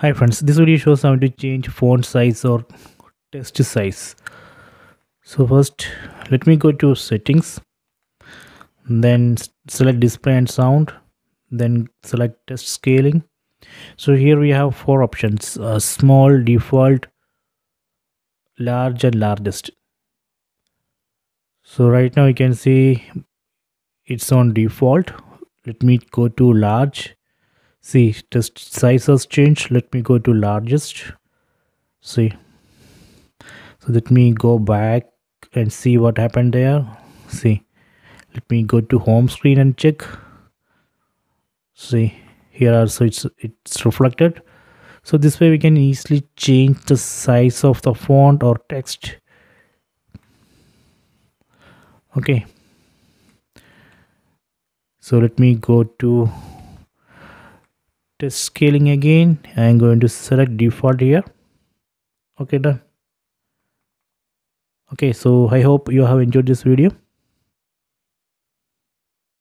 Hi friends, this video shows how to change font size or text size. So first let me go to settings then select display and sound then select text scaling. So here we have four options uh, small, default, large and largest. So right now you can see it's on default. Let me go to large see just size has changed. Let me go to largest. See. So let me go back and see what happened there. See. Let me go to home screen and check. See. Here also it's it's reflected. So this way we can easily change the size of the font or text. Okay. So let me go to text scaling again. I'm going to select default here. Okay done. Okay so i hope you have enjoyed this video